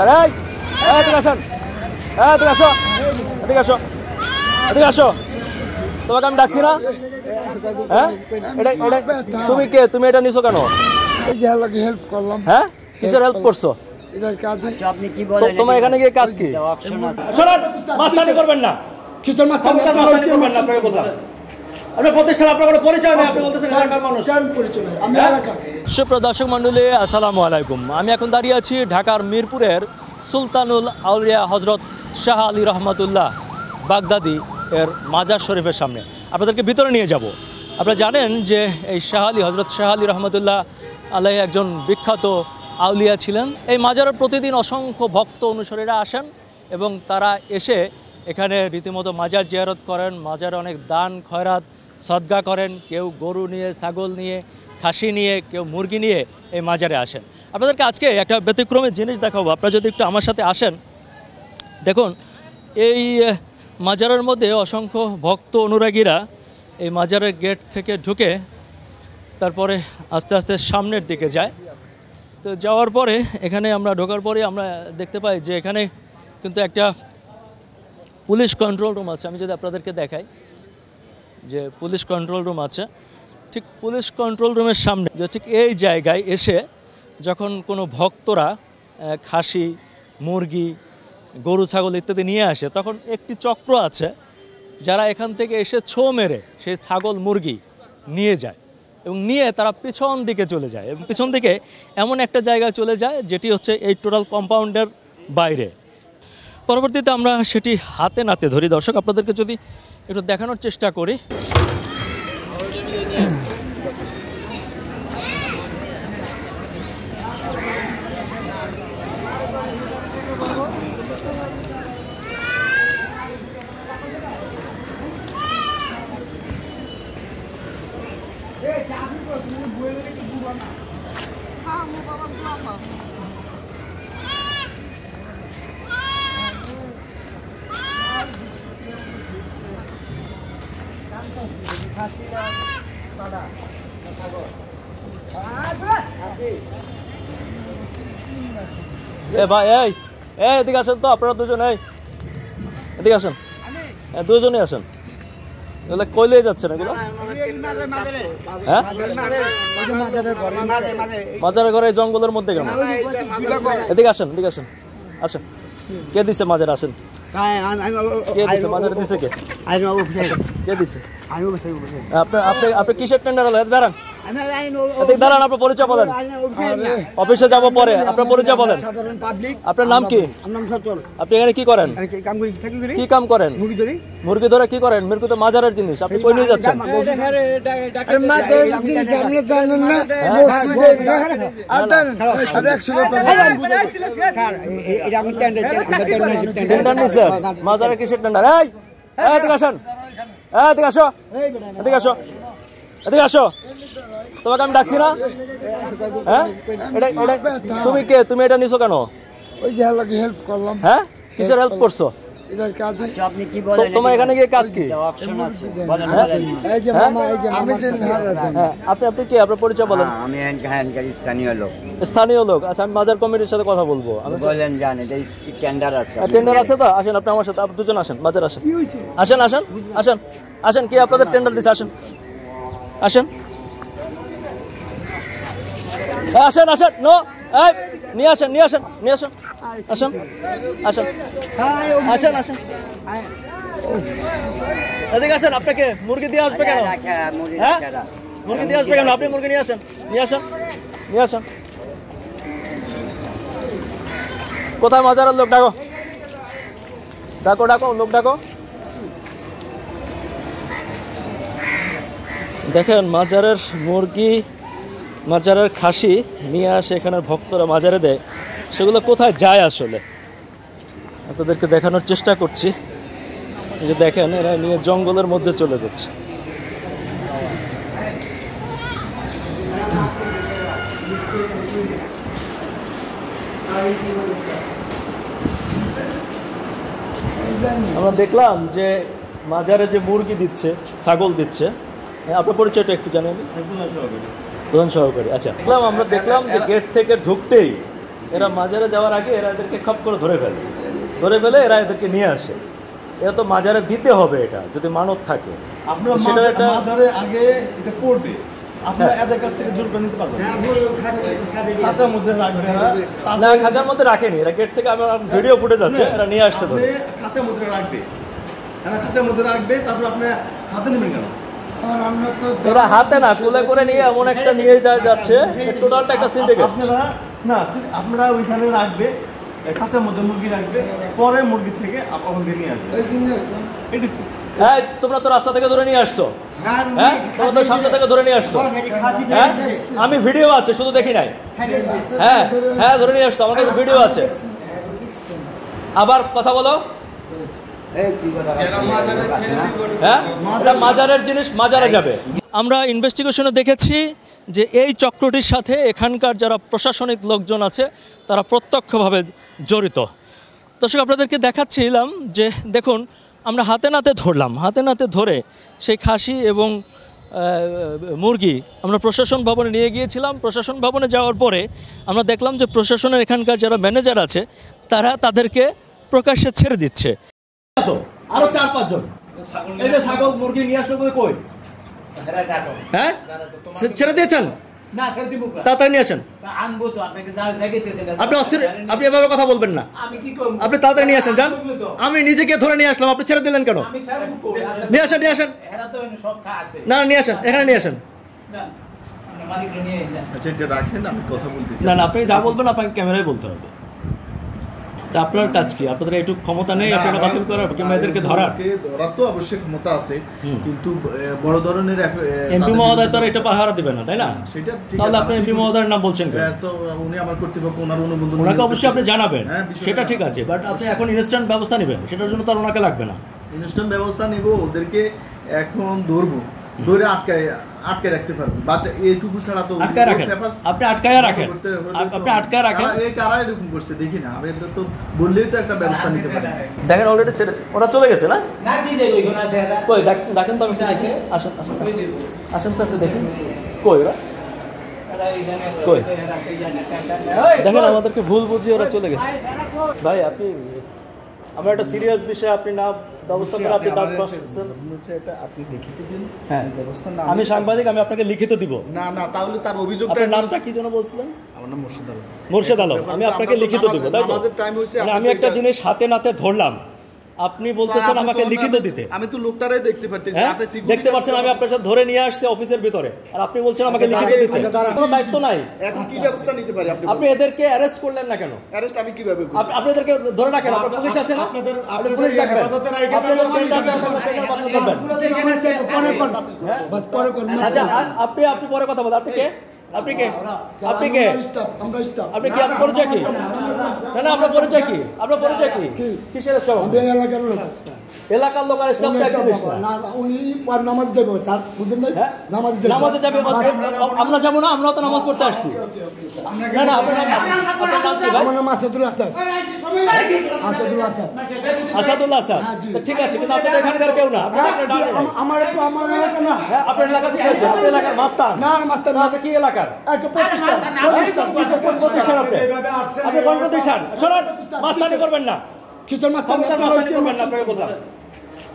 না এই এদিকে আসেন এদিকে আসো এদিকে আসো এদিকে আসো। তোমাকে আমি ডাকছি না? হ্যাঁ? এটা এটা তুমি কে? তুমি এটা নিছো কেন? এই হেল্প করলাম। হ্যাঁ? কিসের হেল্প করছ? এটার কাজে আচ্ছা, আপনি কি তো- বলেন তোমার এখানে গিয়ে কাজ কি? শোনান মাস্তানি করবেন না। কিসের মাস্তানি করবেন না আপনাকে বললাম। আপনার প্রতিষ্ঠান আপনার কোনো পরিচয় নেই আপনি বলতেছেন এলাকার মানুষ। পরিচয় আমি এলাকা সুপ্রিয় দর্শক মণ্ডলী আসসালামু আলাইকুম। আমি এখন দাঁড়িয়ে আছি ঢাকার মিরপুরের সুলতানুল আউলিয়া হজরত শাহ আলী রহমতুল্লাহ বাগদাদি এর মাজার শরীফের সামনে। আপনাদেরকে ভিতরে নিয়ে যাব। আপনারা জানেন যে এই শাহ আলী হজরত শাহ আলী রহমতুল্লাহ আলাই একজন বিখ্যাত আউলিয়া ছিলেন। এই মাজারে প্রতিদিন অসংখ্য ভক্ত অনুসারীরা আসেন এবং তারা এসে এখানে রীতিমতো মাজার জিয়ারত করেন। মাজারে অনেক দান খয়রাত সদগা করেন, কেউ গরু নিয়ে, ছাগল নিয়ে, খাসি নিয়ে, কেউ মুরগি নিয়ে এই মাজারে আসেন। আপনাদেরকে আজকে একটা ব্যতিক্রমের জিনিস দেখাবো। আপনারা যদি একটু আমার সাথে আসেন, দেখুন, এই মাজারের মধ্যে অসংখ্য ভক্ত অনুরাগীরা এই মাজারের গেট থেকে ঢুকে তারপরে আস্তে আস্তে সামনের দিকে যায়। তো যাওয়ার পরে এখানে আমরা ঢোকার পরে আমরা দেখতে পাই যে এখানে কিন্তু একটা পুলিশ কন্ট্রোল রুম আছে। আমি যদি আপনাদেরকে দেখাই। যে পুলিশ কন্ট্রোল রুম আছে, ঠিক পুলিশ কন্ট্রোল রুমের সামনে, যে ঠিক এই জায়গায় এসে যখন কোনো ভক্তরা খাসি, মুরগি, গরু, ছাগল ইত্যাদি নিয়ে আসে, তখন একটি চক্র আছে যারা এখান থেকে এসে ছো মেরে সেই ছাগল, মুরগি নিয়ে যায় এবং নিয়ে তারা পিছন দিকে চলে যায় এবং পিছন দিকে এমন একটা জায়গায় চলে যায় যেটি হচ্ছে এই টোটাল কম্পাউন্ডের বাইরে। পরবর্তীতে আমরা সেটি হাতে নাতে ধরি। দর্শক, আপনাদেরকে যদি একটু দেখানোর চেষ্টা করি। এ ভাই এই এই এদিকে আসেন তো আপনারা দুজন এই। এদিকে আসেন। হ্যাঁ দুজনেই আসেন। এগুলো কইলে যাচ্ছেন এগুলো? হ্যাঁ? মাজারের ঘরে জঙ্গলের মধ্যে কেন? এদিকে আসেন এদিকে আসেন। আসেন। কে দিছে মাজার? আসেন। টেন্ডার দাঁড়ান আপনার পরিচয় বলেন অফিসে যাব পরে আপনার পরিচয় বলেন আপনার নাম কি আপনি এখানে কি করেন কি কাম করি থাকি করি কি কাম করেন মুরগি ধরে কি করেন মুরগি তো মাজারের জিনিস আপনি কই নিয়ে যাচ্ছেন আরে স্যার মাজারের কিসের টেন্ডার এই, এদিকে আসেন। এদিকে আসো। এদিকে আসো। এদিকে আসো। তোমাকে আমি ডাকছি না? হ্যাঁ? এটা এটা তুমি কে? তুমি এটা নিছো কেন? ওই যে হেল্প করলাম। হ্যাঁ? কিসের হেল্প করছ? এটার কাজে আচ্ছা, আপনি কি বলেন? তোমার এখানে গিয়ে কাজ কি? অপশন আছে। বলেন হ্যাঁ? এই যে মামা এই যে আমি যে হ্যাঁ আপনি আপনি কি? আপনার পরিচয় বলেন। হ্যাঁ, আমি হ্যান্ডকার স্থানীয় লোক। স্থানীয় লোক। আচ্ছা আমি মাজার কমিটির সাথে কথা বলব। আমি বলেন জান এটা টেন্ডার আছে। টেন্ডার আছে তো? আসেন আপনি আমার সাথে আপনি দুজন আসেন বাজার আসেন। আসেন আসেন আসেন আসেন কি আপনাদের টেন্ডার দিচ্ছে আসেন। আসেন। আসেন আসেন নো এই নিয়ে আসেন নিয়ে আসেন নিয়ে আসেন। আসেন আসেন। আসেন আসেন। এদিকে আসেন আপনাকে মুরগি দিয়ে আসবে কেন? হ্যাঁ? মুরগি দিয়ে আসবে কেন? আপনি মুরগি নিয়ে আসেন নিয়ে আসেন নিয়ে আসেন। কোথায় মাজারের লোক ডাকো? ডাকো ডাকো লোক ডাকো। দেখেন মাজারের মুরগি মাজারের খাসি নিয়ে আসে এখানে ভক্তরা মাজারে দেয়। সেগুলো কোথায় যায় আসলে? আপনাদেরকে দেখানোর চেষ্টা করছি। যে দেখেন এরা নিয়ে জঙ্গলের মধ্যে চলে যাচ্ছে। আমরা দেখলাম যে মাজারে যে মুরগি দিচ্ছে ছাগল দিচ্ছে হ্যাঁ, আপনার পরিচয়টা একটু জানেন প্রধান সহকারী আচ্ছা। দেখলাম আমরা দেখলাম যে গেট থেকে ঢুকতেই এরা মাজারে যাওয়ার আগে এরা এদেরকে খপ করে ধরে ফেলে। ধরে ফেলে এরা এদেরকে নিয়ে আসে। এরা তো মাজারে দিতে হবে এটা যদি মানত থাকে। আপনারা সেটা মাজারে- মাজারে আগে এটা পড়বে আপনারা এদের কাছ থেকে জোর করে নিতে পারবেন। খাঁচার মধ্যে রাখবে এরা না খাঁচার মধ্যে রাখেনি। এরা গেট থেকে আমার ভিডিও ফুটে যাচ্ছে এরা নিয়ে আসছে আপনি ধরে খাঁচার মধ্যে রাখবে খাঁচার মধ্যে রাখবে তারপর আপনি হাতে নেবেন কেন? না কোলে করে নিয়ে এমন একটা নিয়ে যায় যাচ্ছে। টোটালটা একটা সিন্ডিকেট আপনারা না আপনারা ওইখানে রাখবে খাঁচার মধ্যে মুরগি রাখবে পরে মুরগি থেকে ওখান থেকে নিয়ে আসবে। এই জিনিস না। এটাই তো হ্যাঁ তোমরা তো রাস্তা থেকে ধরে নিয়ে আসছো। হ্যাঁ? তোমরা তো সামনে থেকে ধরে নিয়ে আসছো। হ্যাঁ? আমি ভিডিও আছে শুধু দেখি নাই। হ্যাঁ হ্যাঁ ধরে নিয়ে আসতো আমার কাছে ভিডিও আছে। আবার কথা বলো। এই কি কথা আছে না? হ্যাঁ? মাজারের জিনিস মাজারে যাবে। আমরা ইনভেস্টিগেশনে দেখেছি যে এই চক্রটির সাথে এখানকার যারা প্রশাসনিক লোকজন আছে, তারা প্রত্যক্ষভাবে জড়িত। দর্শক, আপনাদেরকে দেখাচ্ছিলাম যে দেখুন, আমরা হাতে নাতে ধরলাম। হাতে নাতে ধরে সেই খাসি এবং মুরগি আমরা প্রশাসন ভবনে নিয়ে গিয়েছিলাম। প্রশাসন ভবনে যাওয়ার পরে আমরা দেখলাম যে প্রশাসনের এখানকার যারা ম্যানেজার আছে, তারা তাদেরকে প্রকাশ্যে ছেড়ে দিচ্ছে। আরও চার পাঁচজন। এই যে ছাগল, মুরগি নিয়ে আসলো কই? হ্যাঁ? ছেড়ে দিয়েছেন? তাড়াতাড়ি নিয়ে আসেন। আপনি অস্থির আপনি এভাবে কথা বলবেন না। আমি আপনি তাড়াতাড়ি নিয়ে আসেন যান। আমি নিজেকে ধরে নিয়ে আসলাম আপনি ছেড়ে দিলেন কেন? আচ্ছা, নিয়ে আসেন নিয়ে না নিয়ে আসেন এখানে নিয়ে আসেন। আচ্ছা এটা রাখেন আমি কথা বলতেছি। না না আপনি যা বলবেন আপনাকে ক্যামেরায় বলতে হবে। তা আপনার কাজ কি? আপনাদের একটু ক্ষমতা নেই আপনারা বাতিল করার কিংবা এদেরকে ধরার? ধরার তো অবশ্যই ক্ষমতা আছে কিন্তু বড় ধরনের এমপি মহোদয় তো এটা পাহারা দিবেন না তাই না? সেটা ঠিক তাহলে আপনি এমপি মহোদয়ের নাম বলছেন তো উনি আমার কর্তৃপক্ষ ওনার অনুমোদন ওনাকে অবশ্যই আপনি জানাবেন হ্যাঁ, সেটা ঠিক আছে বাট আপনি এখন ইনস্ট্যান্ট ব্যবস্থা নেবেন সেটার জন্য তো আর ওনাকে লাগবে না। ইনস্ট্যান্ট ব্যবস্থা নিব ওদেরকে এখন ধরবো। ধরে আটকায় আটকে রাখতে পারব বাট এইটুকু ছাড়া তো আটকায় রাখেন। আপনি আটকায় রাখেন। আপনি আটকায় রাখেন। এই কারা এরকম করছে দেখি না আমি তো বললেই তো একটা ব্যবস্থা নিতে পারি দেখেন অলরেডি ওরা চলে গেছে না না কি যাইবো এখানে আছে এরা? কই ডাক- ডাকেন তো আমি দেখি আসেন আসেন আসেন। তো একটু দেখি কই ওরা কই? দেখেন আমাদেরকে ভুল বুঝিয়ে ওরা চলে গেছে? ভাই আপনি আমরা একটা সিরিয়াস বিষয় আপনি না ব্যবস্থা করে আপনি দাঁত আপনি লিখিত দিন হ্যাঁ। ব্যবস্থা না আমি সাংবাদিক আমি আপনাকে লিখিত দিব। না না তাহলে তার অভিযোগটা আপনার নামটা কি যেন বলছিলেন? আমার নাম মোর্শেদ আলম। মুর্শেদ আলম আমি আপনাকে লিখিত দিব তাই তো? নামাজের হয়েছে, মানে আমি একটা জিনিস হাতে নাতে ধরলাম। আপনি বলতেছেন আমাকে লিখিত দিতে। আমি তো লোকটারাই দেখতে পাচ্ছি হ্যাঁ? আপনি দেখতে পাচ্ছেন আমি আপনার সাথে ধরে নিয়ে আসছি অফিসের ভিতরে। আর আপনি বলছেন আমাকে আচ্ছা, লিখিত দিতে। আচ্ছা, কোনো দায়িত্ব নাই। এখন কি ব্যবস্থা নিতে পারি আপনি আপনি এদেরকে অ্যারেস্ট করলেন না কেন? অ্যারেস্ট আমি কীভাবে করব? আপ- আপনি এদেরকে ধরে রাখেন আপনার পুলিশ আছে না? আপনাদের- আপনি আপনাদের পুলিশ রাখবেন। আপনাদের পেন রাখবেন, আপনাদের পেনের বাতিল করবেন। পরে কর বাস পরে কর আচ্ছা আপনি আপনি পরে কথা বলেন আপনি কে? আপনি কে? আপনি কে? আপনি কি আপনার পরিচয় কি? না না আপনার পরিচয় কি? আপনার পরিচয় কি? কিসের স্টাফ এলাকার লোক আর স্টাফ না। না উনি নামাজ যাবে স্যার বুঝলেন না হ্যাঁ? নামাজ যাবে। নামাজে যাবে আমরা যাব না আমরা তো নামাজ পড়তে আসছি। না আপনার আমার নাম আসাদুল্লাহ স্যার। হ্যাঁ, ঠিক আছে কিন্তু আপনি এখানকার কেউ না। আপনার ডানে আমার আমার এলাকা না। হ্যাঁ আপনার এলাকা থেকে এসেছেন, আপনার এলাকার মাস্তান। না মাস্টার না। কি এলাকার? একটা প্রতিষ্ঠান প্রতিষ্ঠান কোন প্রতিষ্ঠান? আপনি? আপনি কোন প্রতিষ্ঠান? শোনেন মাস্তানি করবেন না। ক্ষমতার মাস্তানি? করবেন না আপনাকে বললাম।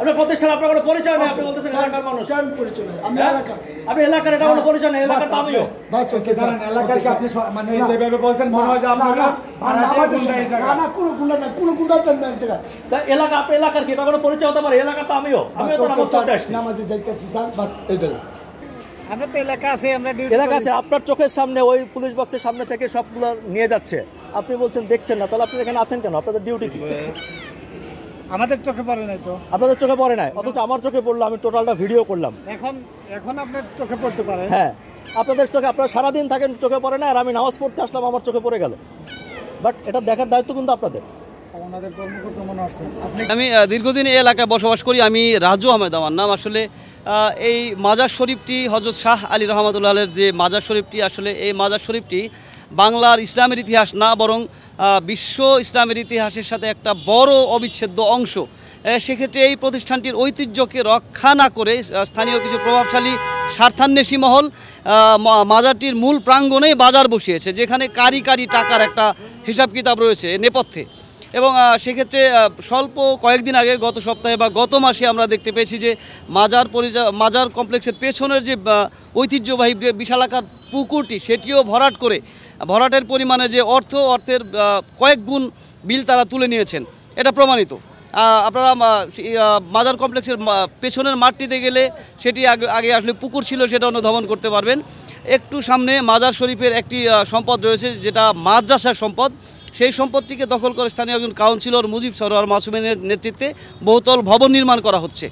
আপনার প্রতিষ্ঠান আপনার কোনো পরিচয় নেই আপনি বলতেছেন এলাকার মানুষ। কেন পরিচয় নাই? আমি? এলাকা। আপনি এলাকার এটা কোনো পরিচয় নেই এলাকার তো আমিও বাস ওকে দাঁড়ান এলাকাকে আপনি মানে যেভাবে বলছেন মনে হয় যে আপনারা ভাড়াটিয়া গুন্ডা এই না না কোনো গুন্ডা না কোনো গুন্ডা চান না এই তা এলাকা আপনি এলাকার কি? এটা কোনো পরিচয় হতে পারে? এলাকা তো আমিও আমিও তো নামাজ পড়তে আসছি। নামাজে যাইতেছি স্যার বাস এইটাই আমরা তো এলাকা আছে আমরা এলাকা আছে আপনার চোখের সামনে ওই পুলিশ বক্সের সামনে থেকে সবগুলো নিয়ে যাচ্ছে। আপনি বলছেন দেখছেন না তাহলে আপনি এখানে আছেন কেন? আপনাদের ডিউটি কি? আমাদের চোখে পড়ে নাই তো। আপনাদের চোখে পড়ে নাই? অথচ আমার চোখে পড়ল আমি টোটালটা ভিডিও করলাম। এখন এখন আপনার চোখে পড়তে পারে। হ্যাঁ আপনাদের চোখে আপনারা সারাদিন থাকেন চোখে পড়ে না আর আমি নামাজ পড়তে আসলাম আমার চোখে পড়ে গেল। বাট এটা দেখার দায়িত্ব কিন্তু আপনাদের। মনে আমি দীর্ঘদিন এই এলাকায় বসবাস করি আমি রাজু আহমেদ আমার নাম আসলে এই মাজার শরীফটি হজরত শাহ আলী রহমতুল্লাহের যে মাজার শরীফটি আসলে এই মাজার শরীফটি বাংলার ইসলামের ইতিহাস না বরং বিশ্ব ইসলামের ইতিহাসের সাথে একটা বড় অবিচ্ছেদ্য অংশ। সেক্ষেত্রে এই প্রতিষ্ঠানটির ঐতিহ্যকে রক্ষা না করে স্থানীয় কিছু প্রভাবশালী স্বার্থান্বেষী মহল মাজারটির মূল প্রাঙ্গণেই বাজার বসিয়েছে, যেখানে কারি কারি টাকার একটা হিসাব কিতাব রয়েছে নেপথ্যে। এবং সেক্ষেত্রে স্বল্প কয়েকদিন আগে, গত সপ্তাহে বা গত মাসে আমরা দেখতে পেয়েছি যে, মাজার পরিচা মাজার কমপ্লেক্সের পেছনের যে ঐতিহ্যবাহী বিশালাকার পুকুরটি, সেটিও ভরাট করে ভরাটের পরিমাণে যে অর্থ, অর্থের কয়েক গুণ বিল তারা তুলে নিয়েছেন, এটা প্রমাণিত। আপনারা মাজার কমপ্লেক্সের পেছনের মাঠটিতে গেলে সেটি আগে আসলে পুকুর ছিল, সেটা অনুধাবন করতে পারবেন। একটু সামনে মাজার শরীফের একটি সম্পদ রয়েছে, যেটা মাদ্রাসার সম্পদ। সেই সম্পদটিকে দখল করে স্থানীয় একজন কাউন্সিলর মুজিব সরোয়ার মাসুমের নেতৃত্বে বহুতল ভবন নির্মাণ করা হচ্ছে।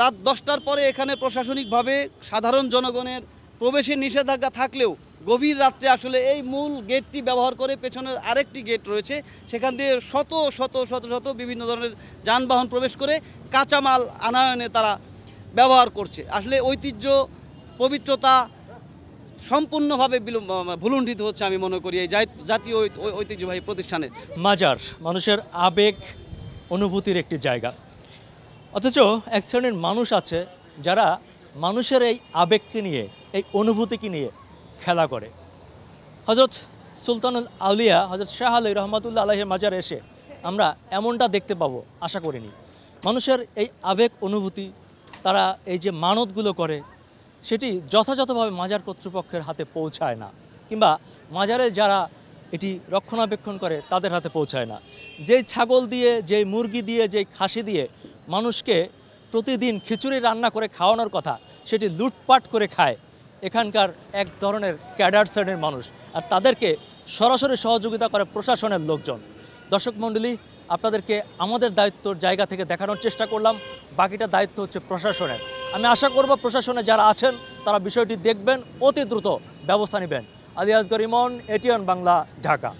রাত দশটার পরে এখানে প্রশাসনিকভাবে সাধারণ জনগণের প্রবেশের নিষেধাজ্ঞা থাকলেও গভীর রাত্রে আসলে এই মূল গেটটি ব্যবহার করে পেছনের আরেকটি গেট রয়েছে। সেখান দিয়ে শত শত শত শত বিভিন্ন ধরনের যানবাহন প্রবেশ করে কাঁচামাল আনায়নে তারা ব্যবহার করছে। আসলে ঐতিহ্য, পবিত্রতা সম্পূর্ণভাবে ভুলুণ্ঠিত হচ্ছে আমি মনে করি এই জাতীয় ঐতিহ্যবাহী প্রতিষ্ঠানের। মাজার, মানুষের আবেগ, অনুভূতির একটি জায়গা। অথচ এক শ্রেণির মানুষ আছে যারা মানুষের এই আবেগকে নিয়ে, এই অনুভূতিকে নিয়ে খেলা করে। হজরত সুলতানুল আউলিয়া হজরত শাহ আলী রহমতুল্লা আলহের মাজারে এসে আমরা এমনটা দেখতে পাবো, আশা করিনি। মানুষের এই আবেগ অনুভূতি, তারা এই যে মানতগুলো করে, সেটি যথাযথভাবে মাজার কর্তৃপক্ষের হাতে পৌঁছায় না, কিংবা মাজারে যারা এটি রক্ষণাবেক্ষণ করে, তাদের হাতে পৌঁছায় না। যেই ছাগল দিয়ে, যেই মুরগি দিয়ে, যেই খাসি দিয়ে মানুষকে প্রতিদিন খিচুড়ি রান্না করে খাওয়ানোর কথা, সেটি লুটপাট করে খায় এখানকার এক ধরনের ক্যাডার শ্রেণির মানুষ আর তাদেরকে সরাসরি সহযোগিতা করে প্রশাসনের লোকজন। দর্শক মণ্ডলী, আপনাদেরকে আমাদের দায়িত্বর জায়গা থেকে দেখানোর চেষ্টা করলাম, বাকিটা দায়িত্ব হচ্ছে প্রশাসনের। আমি আশা করব প্রশাসনে যারা আছেন, তারা বিষয়টি দেখবেন, অতি দ্রুত ব্যবস্থা নেবেন। আলী আসগর ইমন, এটিএন বাংলা, ঢাকা।